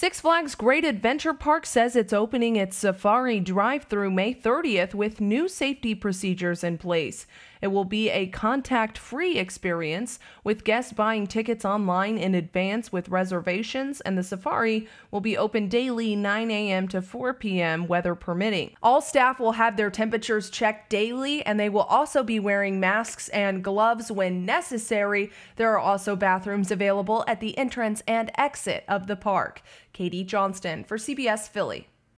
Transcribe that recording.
Six Flags Great Adventure Park says it's opening its safari drive through May 30th with new safety procedures in place. It will be a contact free experience with guests buying tickets online in advance with reservations, and the safari will be open daily 9 a.m. to 4 p.m., weather permitting. All staff will have their temperatures checked daily, and they will also be wearing masks and gloves when necessary. There are also bathrooms available at the entrance and exit of the park. Katie Johnston for CBS Philly.